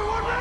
Everyone